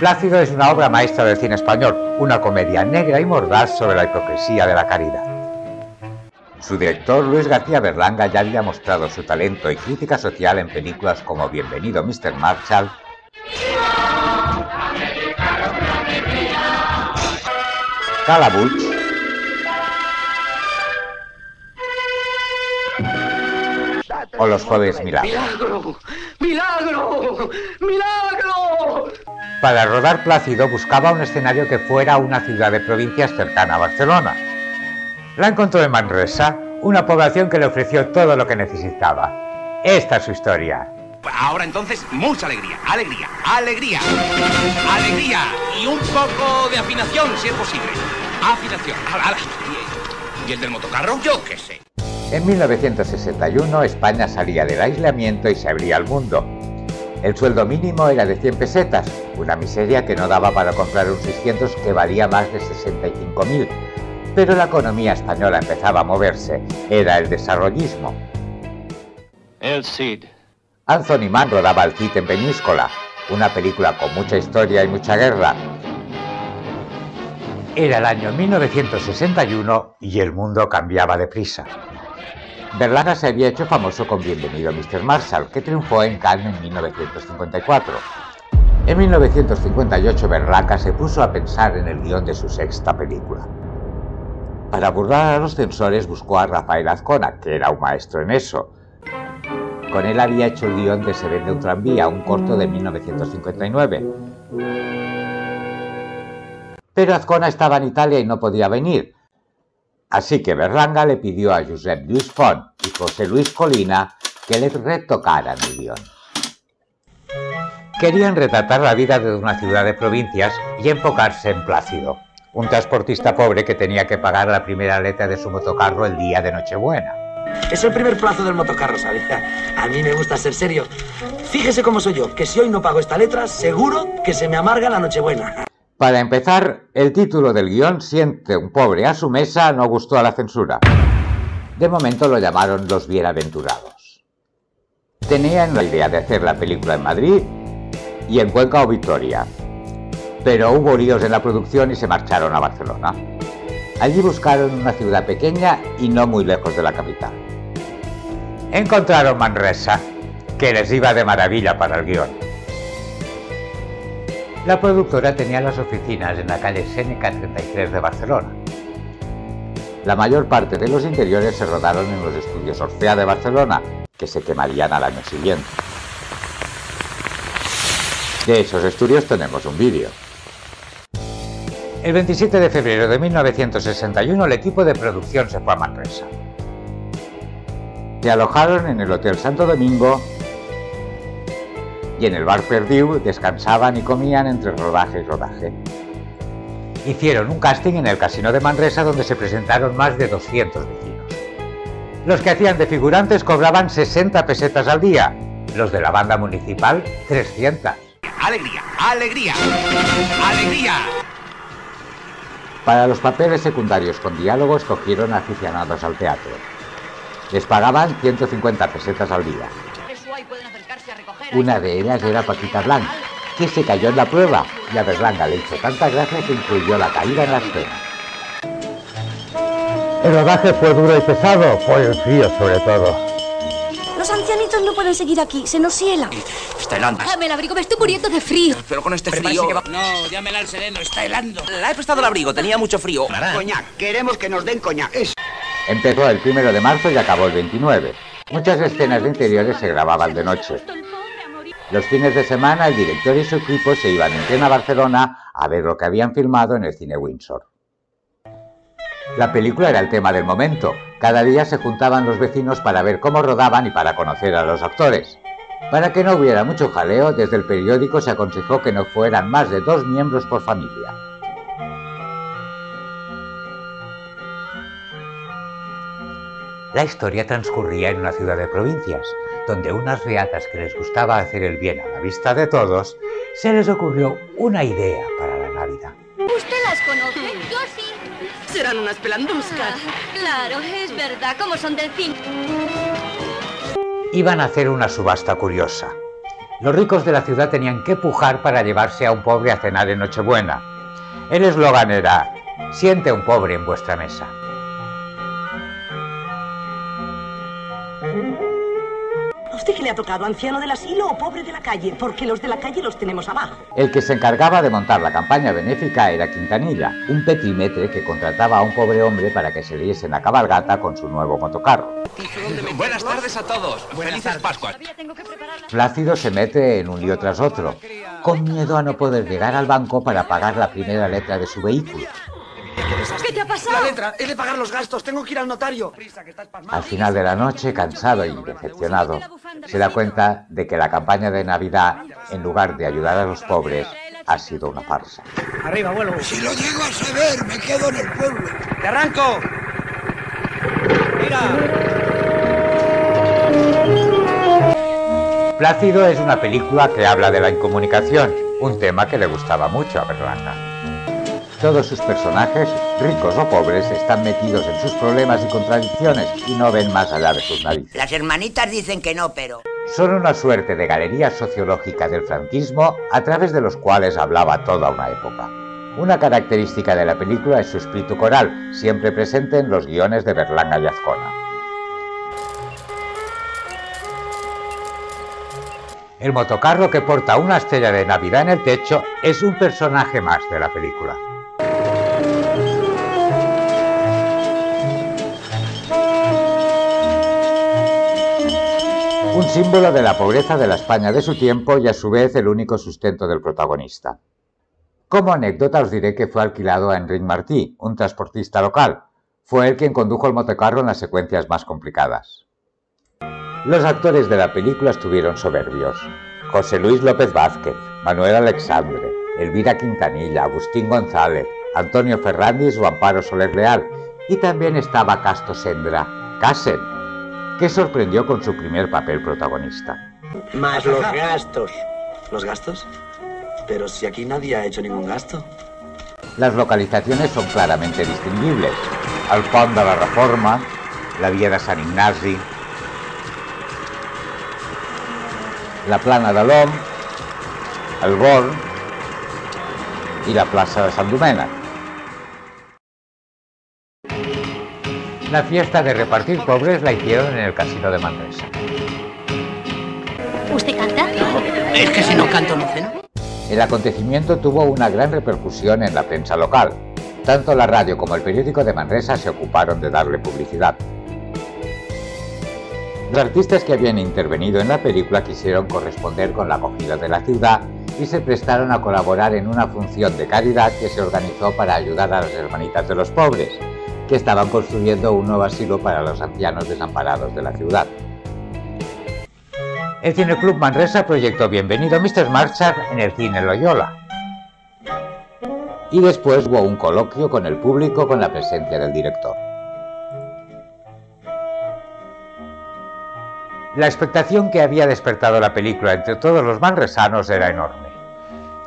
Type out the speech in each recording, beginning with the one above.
Plácido es una obra maestra del cine español, una comedia negra y mordaz sobre la hipocresía de la caridad. Su director, Luis García Berlanga, ya había mostrado su talento y crítica social en películas como Bienvenido Mr. Marshall, Calabuch, o Los Jueves Milagro. ¡Milagro! ¡Milagro! Para rodar Plácido buscaba un escenario que fuera una ciudad de provincias cercana a Barcelona. La encontró en Manresa, una población que le ofreció todo lo que necesitaba. Esta es su historia. Ahora entonces, mucha alegría, alegría, alegría, alegría y un poco de afinación, si es posible. Afinación. ¿Y el del motocarro? Yo qué sé. En 1961 España salía del aislamiento y se abría al mundo. El sueldo mínimo era de 100 pesetas, una miseria que no daba para comprar un 600 que valía más de 65.000. Pero la economía española empezaba a moverse, era el desarrollismo. El Cid. Anthony Mann rodaba el Cid en Peñíscola, una película con mucha historia y mucha guerra. Era el año 1961 y el mundo cambiaba deprisa. Berlanga se había hecho famoso con Bienvenido Mr. Marshall, que triunfó en Cannes en 1954. En 1958 Berlanga se puso a pensar en el guion de su sexta película. Para burlar a los censores buscó a Rafael Azcona, que era un maestro en eso. Con él había hecho el guion de Se vende un tranvía, un corto de 1959. Pero Azcona estaba en Italia y no podía venir, Así que Berlanga le pidió a Josep Luis Font y José Luis Colina que le retocaran el guion. Querían retratar la vida de una ciudad de provincias y enfocarse en Plácido, un transportista pobre que tenía que pagar la primera letra de su motocarro el día de Nochebuena. Es el primer plazo del motocarro, ¿sabía? A mí me gusta ser serio. Fíjese cómo soy yo, que si hoy no pago esta letra, seguro que se me amarga la Nochebuena. Para empezar, el título del guion, Siente un pobre a su mesa, no gustó a la censura. De momento lo llamaron Los Bienaventurados. Tenían la idea de hacer la película en Madrid y en Cuenca o Victoria. Pero hubo líos en la producción y se marcharon a Barcelona. Allí buscaron una ciudad pequeña y no muy lejos de la capital. Encontraron Manresa, que les iba de maravilla para el guion. La productora tenía las oficinas en la calle Seneca 33 de Barcelona. La mayor parte de los interiores se rodaron en los estudios Orfea de Barcelona, que se quemarían al año siguiente. De esos estudios tenemos un vídeo. El 27 de febrero de 1961 el equipo de producción se fue a Manresa. Se alojaron en el Hotel Santo Domingo y en el bar Perdiu descansaban y comían entre rodaje y rodaje. Hicieron un casting en el Casino de Manresa donde se presentaron más de 200 vecinos. Los que hacían de figurantes cobraban 60 pesetas al día, los de la banda municipal 300. ¡Alegría! ¡Alegría! ¡Alegría! Para los papeles secundarios con diálogo escogieron aficionados al teatro. Les pagaban 150 pesetas al día. Una de ellas era Paquita Blanc, que se cayó en la prueba y a Berlanga le hizo tanta gracia que incluyó la caída en la escena. El rodaje fue duro y pesado, por el frío sobre todo. Los ancianitos no pueden seguir aquí, se nos hiela. Está helando. Dame el abrigo, me estoy muriendo de frío. Pero con este frío... No, llámela al sereno, está helando. La he prestado el abrigo, tenía mucho frío. Coñac, queremos que nos den coñac. Empezó el primero de marzo y acabó el 29. Muchas escenas de interiores se grababan de noche. Los fines de semana el director y su equipo se iban en tren a Barcelona a ver lo que habían filmado en el cine Windsor. La película era el tema del momento. Cada día se juntaban los vecinos para ver cómo rodaban y para conocer a los actores. Para que no hubiera mucho jaleo, desde el periódico se aconsejó que no fueran más de dos miembros por familia. La historia transcurría en una ciudad de provincias, donde unas reatas que les gustaba hacer el bien a la vista de todos, se les ocurrió una idea para la Navidad. ¿Usted las conoce? Yo sí. Serán unas pelanduscas. claro, es verdad, como son del fin. Iban a hacer una subasta curiosa. Los ricos de la ciudad tenían que pujar para llevarse a un pobre a cenar en Nochebuena. El eslogan era, siente a un pobre en vuestra mesa. Le ha tocado, anciano del asilo o pobre de la calle? Porque los de la calle los tenemos abajo. El que se encargaba de montar la campaña benéfica era Quintanilla, un petimetre que contrataba a un pobre hombre para que se diese en la cabalgata con su nuevo motocarro. Buenas tardes a todos. Felices Pascuas. Plácido se mete en un lío tras otro, con miedo a no poder llegar al banco para pagar la primera letra de su vehículo. ¿Qué te ha pasado? La letra, he de pagar los gastos, tengo que ir al notario. Al final de la noche, cansado y decepcionado, se da cuenta de que la campaña de Navidad, en lugar de ayudar a los pobres, ha sido una farsa. Arriba, vuelo. Si lo llego a saber, me quedo en el pueblo. ¡Te arranco! ¡Mira! Plácido es una película que habla de la incomunicación, un tema que le gustaba mucho a Berlanga. Todos sus personajes, ricos o pobres, están metidos en sus problemas y contradicciones y no ven más allá de sus narices. Las hermanitas dicen que no, pero... Son una suerte de galería sociológica del franquismo a través de los cuales hablaba toda una época. Una característica de la película es su espíritu coral, siempre presente en los guiones de Berlanga y Azcona. El motocarro que porta una estrella de Navidad en el techo es un personaje más de la película. Símbolo de la pobreza de la España de su tiempo y a su vez el único sustento del protagonista. Como anécdota os diré que fue alquilado a Enric Martí, un transportista local. Fue él quien condujo el motocarro en las secuencias más complicadas. Los actores de la película estuvieron soberbios. José Luis López Vázquez, Manuel Alexandre, Elvira Quintanilla, Agustín González, Antonio Ferrandis o Amparo Soler Leal. Y también estaba Casto Sendra, Casen, que sorprendió con su primer papel protagonista. Más los gastos. ¿Los gastos? Pero si aquí nadie ha hecho ningún gasto. Las localizaciones son claramente distinguibles. El Pont de la Reforma, la Via de Sant Ignasi, la Plana de l'Om, el Born y la Plaza de Sant Domènec. La fiesta de repartir pobres la hicieron en el casino de Manresa. ¿Usted canta? Es que si no canto no ceno. El acontecimiento tuvo una gran repercusión en la prensa local. Tanto la radio como el periódico de Manresa se ocuparon de darle publicidad. Los artistas que habían intervenido en la película quisieron corresponder con la acogida de la ciudad y se prestaron a colaborar en una función de caridad que se organizó para ayudar a las hermanitas de los pobres, que estaban construyendo un nuevo asilo para los ancianos desamparados de la ciudad. El Cineclub Manresa proyectó Bienvenido Mr. Marchar en el Cine Loyola. Y después hubo un coloquio con el público con la presencia del director. La expectación que había despertado la película entre todos los manresanos era enorme.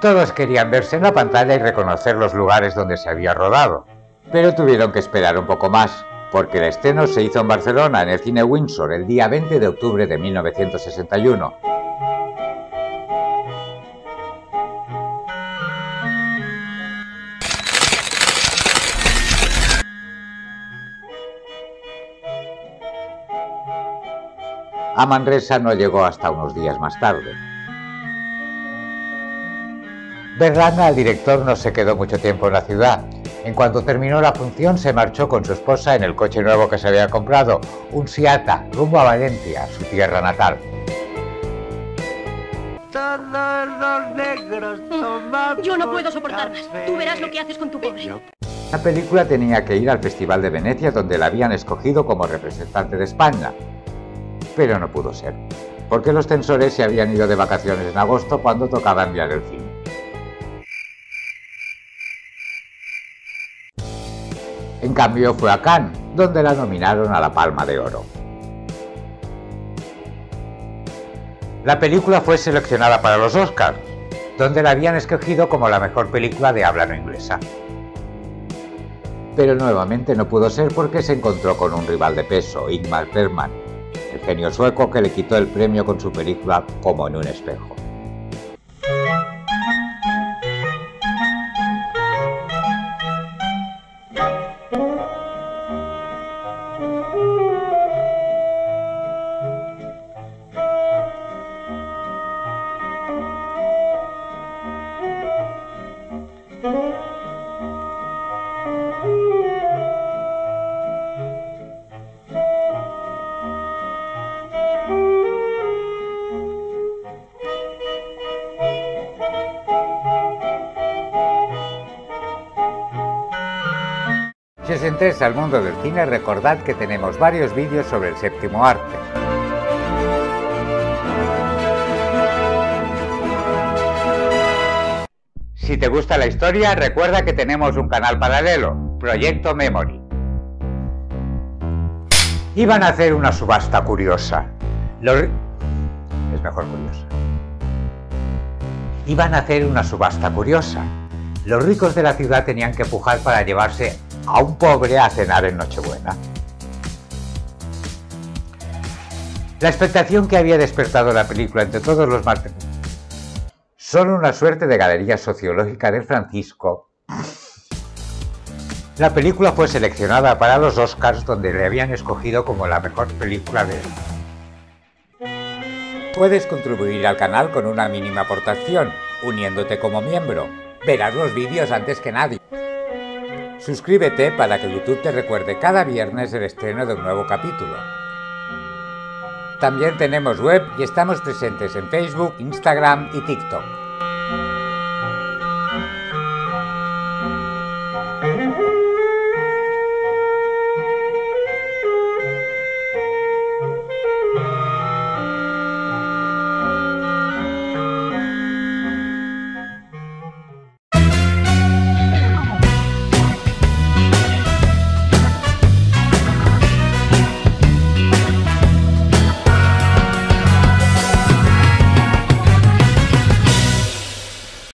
Todos querían verse en la pantalla y reconocer los lugares donde se había rodado, pero tuvieron que esperar un poco más, porque el estreno se hizo en Barcelona, en el Cine Windsor, el día 20 de octubre de 1961. A Manresa no llegó hasta unos días más tarde. Berlanga, el director, no se quedó mucho tiempo en la ciudad. En cuanto terminó la función, se marchó con su esposa en el coche nuevo que se había comprado, un Siata, rumbo a Valencia, su tierra natal. Yo no puedo soportar más. Tú verás lo que haces con tu pobre. La película tenía que ir al Festival de Venecia donde la habían escogido como representante de España, pero no pudo ser, porque los censores se habían ido de vacaciones en agosto cuando tocaba enviar el film. En cambio fue a Cannes, donde la nominaron a la Palma de Oro. La película fue seleccionada para los Oscars, donde la habían escogido como la mejor película de habla no inglesa. Pero nuevamente no pudo ser porque se encontró con un rival de peso, Ingmar Bergman, el genio sueco que le quitó el premio con su película Como en un espejo. Si os interesa el mundo del cine, recordad que tenemos varios vídeos sobre el séptimo arte. Si te gusta la historia, recuerda que tenemos un canal paralelo, Proyecto Memory. Iban a hacer una subasta curiosa. Los... Es mejor curiosa. Iban a hacer una subasta curiosa. Los ricos de la ciudad tenían que pujar para llevarse a un pobre a cenar en Nochebuena. La expectación que había despertado la película entre todos los martes son una suerte de galería sociológica de Francisco. La película fue seleccionada para los Oscars donde le habían escogido como la mejor película de Puedes contribuir al canal con una mínima aportación, uniéndote como miembro. Verás los vídeos antes que nadie. Suscríbete para que YouTube te recuerde cada viernes el estreno de un nuevo capítulo. También tenemos web y estamos presentes en Facebook, Instagram y TikTok.